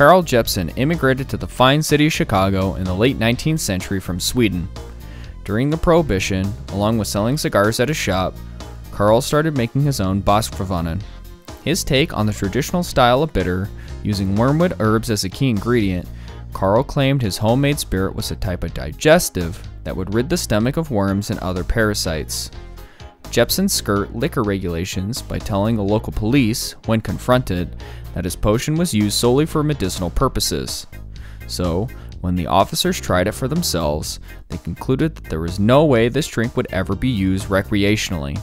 Carl Jeppson immigrated to the fine city of Chicago in the late 19th century from Sweden. During the Prohibition, along with selling cigars at his shop, Carl started making his own Boskvanen. His take on the traditional style of bitter, using wormwood herbs as a key ingredient, Carl claimed his homemade spirit was a type of digestive that would rid the stomach of worms and other parasites. Jeppson skirt liquor regulations by telling the local police, when confronted, that his potion was used solely for medicinal purposes. So, when the officers tried it for themselves, they concluded that there was no way this drink would ever be used recreationally.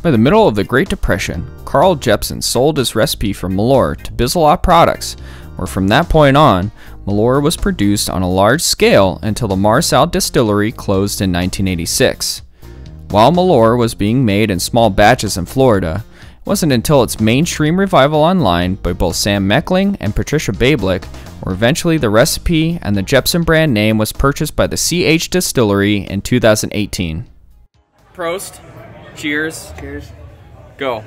By the middle of the Great Depression, Carl Jeppson sold his recipe for Malort to Bielzoff Products, where from that point on, Malort was produced on a large scale until the Mar-Salle distillery closed in 1986. While Malort was being made in small batches in Florida, it wasn't until its mainstream revival online by both Sam Mechling and Patricia Gabelick where eventually the recipe and the Jeppson brand name was purchased by the CH Distillery in 2018. Prost. Cheers. Cheers. Go.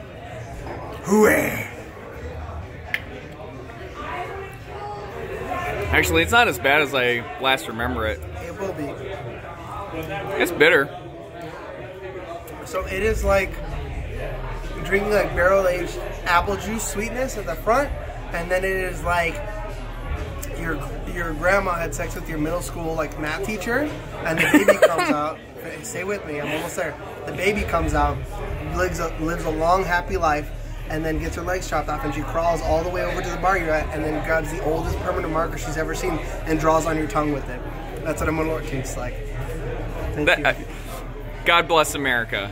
Hooray! Actually, it's not as bad as I last remember it. It will be. It's bitter. So it is like drinking like barrel aged apple juice sweetness at the front, and then it is like your your grandma had sex with your middle school like math teacher, and the baby comes out. Stay with me, I'm almost there. The baby comes out, lives a, lives a long happy life, and then gets her legs chopped off, and she crawls all the way over to the bar you're at, and then grabs the oldest permanent marker she's ever seen and draws on your tongue with it. That's what a Malort tastes like. Thank That- you. God bless America.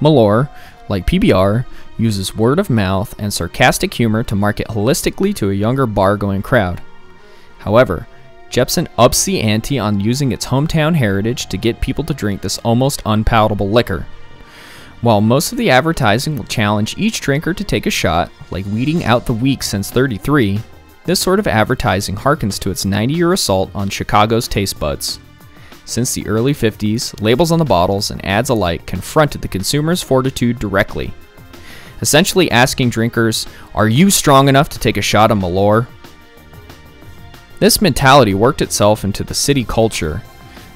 Malor, like PBR, uses word of mouth and sarcastic humor to market holistically to a younger bar going crowd. However, Jeppson ups the ante on using its hometown heritage to get people to drink this almost unpalatable liquor. While most of the advertising will challenge each drinker to take a shot, like weeding out the weak since 33, this sort of advertising harkens to its 90 year assault on Chicago's taste buds. Since the early 50s, labels on the bottles and ads alike confronted the consumer's fortitude directly. Essentially asking drinkers, Are you strong enough to take a shot of Malor? This mentality worked itself into the city culture,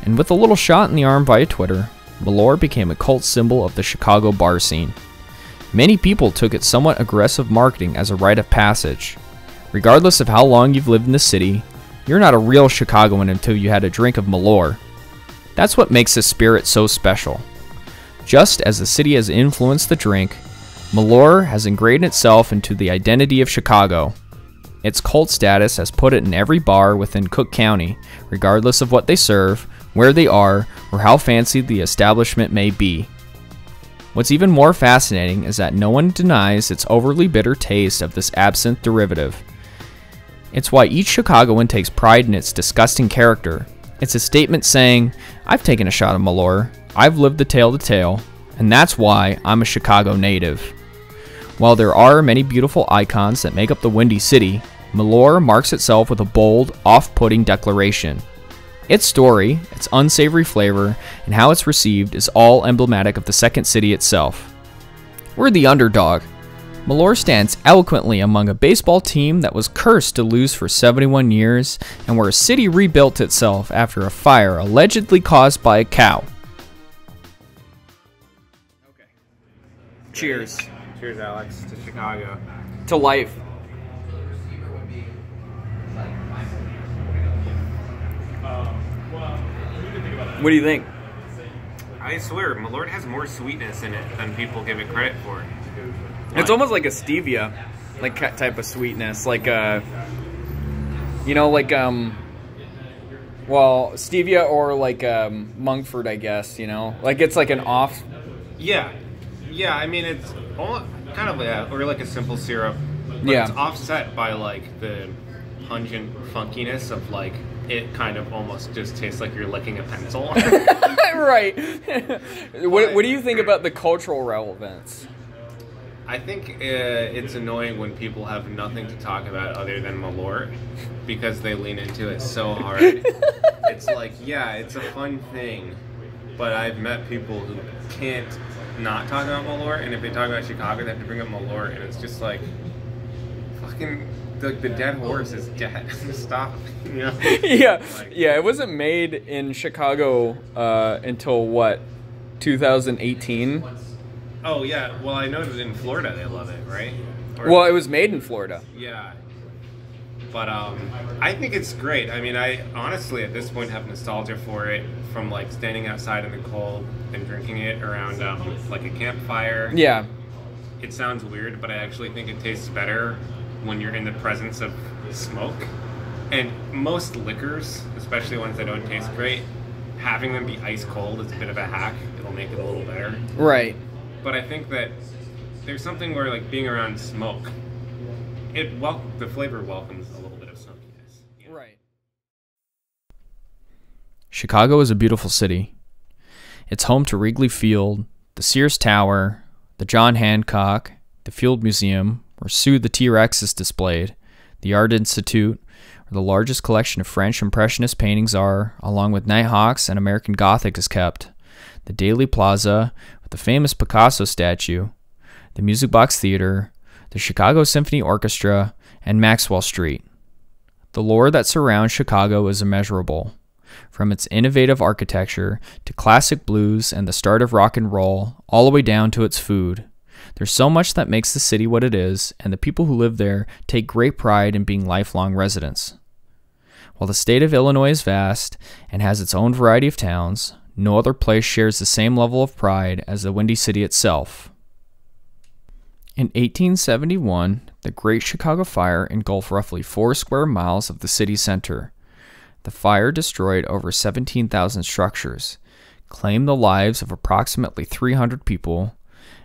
and with a little shot in the arm via Twitter, Malor became a cult symbol of the Chicago bar scene. Many people took its somewhat aggressive marketing as a rite of passage. Regardless of how long you've lived in the city, you're not a real Chicagoan until you had a drink of Malor. That's what makes this spirit so special. Just as the city has influenced the drink, Malor has ingrained itself into the identity of Chicago. Its cult status has put it in every bar within Cook County, regardless of what they serve, where they are, or how fancy the establishment may be. What's even more fascinating is that no one denies its overly bitter taste of this absinthe derivative. It's why each Chicagoan takes pride in its disgusting character. It's a statement saying, I've taken a shot of Malor, I've lived the tale to tale, and that's why I'm a Chicago native. While there are many beautiful icons that make up the Windy City, Malor marks itself with a bold, off putting declaration. Its story, its unsavory flavor, and how it's received is all emblematic of the second city itself. We're the underdog. Malor stands eloquently among a baseball team that was cursed to lose for 71 years, and where a city rebuilt itself after a fire allegedly caused by a cow. Okay. Cheers. Cheers, Alex, to Chicago. To life. What do you think? I swear, Malort has more sweetness in it than people give it credit for. It's almost like a stevia, like type of sweetness, like uh, you know, like um, well, stevia or like um, monk fruit, I guess. You know, like it's like an off. Yeah, yeah. I mean, it's almost, kind of yeah, or like a simple syrup. But Yeah. It's offset by like the pungent funkiness of like it kind of almost just tastes like you're licking a pencil. right. what, what do you think about the cultural relevance? I think uh, it's annoying when people have nothing to talk about other than Malort because they lean into it so hard. it's like, yeah, it's a fun thing, but I've met people who can't not talk about Malort, and if they talk about Chicago, they have to bring up Malort, and it's just like, fucking like the dead horse is dead. Stop. You know? yeah, Like- yeah. It wasn't made in Chicago uh, until what, 2018. Oh yeah. Well, I know that in Florida they love it, right? Or- Well, it was made in Florida. Yeah. But um, I think it's great. I mean, I honestly at this point have nostalgia for it from like standing outside in the cold and drinking it around um, like a campfire. Yeah, It sounds weird, but I actually think it tastes better when you're in the presence of smoke. And most liquors, especially ones that don't taste great, having them be ice cold is a bit of a hack. It'll make it a little better. right. But I think that there's something where like being around smoke, it wel- the flavor welcomes a little bit of smokiness. you know? Right. Chicago is a beautiful city. It's home to Wrigley Field, the Sears Tower, the John Hancock, the Field Museum, where Sue the T Rex is displayed, the Art Institute, where the largest collection of French Impressionist paintings are, along with Nighthawks and American Gothic, is kept, the Daley Plaza, with the famous Picasso statue, the Music Box Theater, the Chicago Symphony Orchestra, and Maxwell Street. The lore that surrounds Chicago is immeasurable. From its innovative architecture to classic blues and the start of rock and roll, all the way down to its food. There's so much that makes the city what it is, and the people who live there take great pride in being lifelong residents. While the state of Illinois is vast and has its own variety of towns, no other place shares the same level of pride as the Windy City itself. In 1871, the Great Chicago Fire engulfed roughly four square miles of the city center. The fire destroyed over 17,000 structures, claimed the lives of approximately 300 people,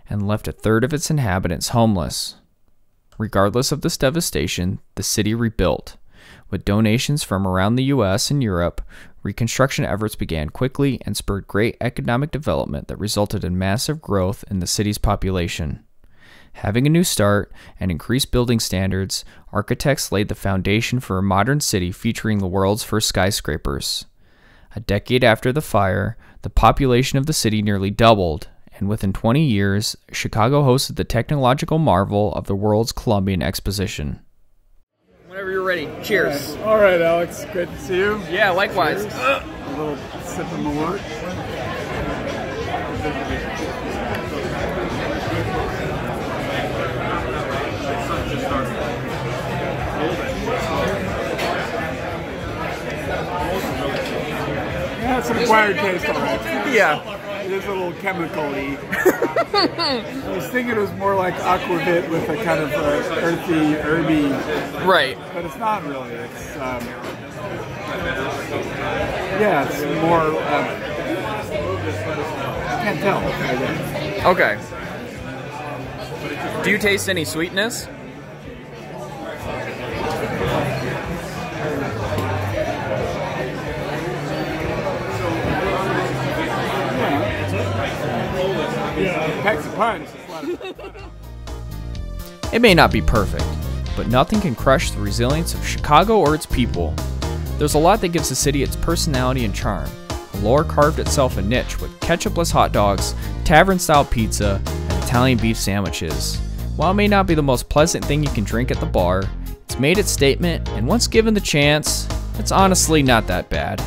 and left a third of its inhabitants homeless. Regardless of this devastation, the city rebuilt. With donations from around the US and Europe, reconstruction efforts began quickly and spurred great economic development that resulted in massive growth in the city's population. Having a new start and increased building standards, architects laid the foundation for a modern city featuring the world's first skyscrapers. A decade after the fire, the population of the city nearly doubled, and within 20 years, Chicago hosted the technological marvel of the world's Columbian Exposition. Whenever you're ready, cheers. All right, Alex. Good to see you. Yeah, likewise. A little sip of Malort. Yeah, it's an acquired taste, all right. Yeah. Is a little chemical-y. I was thinking it was more like aquavit with a kind of uh, earthy, herby, Right. but it's not really. It's um, yeah, it's more. Um, I can't tell. Okay. Do you taste any sweetness? Yeah, packs a punch. It's a lot of- It may not be perfect, but nothing can crush the resilience of Chicago or its people. There's a lot that gives the city its personality and charm. The lore carved itself a niche with ketchupless hot dogs, tavern style pizza, and Italian beef sandwiches. While it may not be the most pleasant thing you can drink at the bar, it's made its statement, and once given the chance, it's honestly not that bad.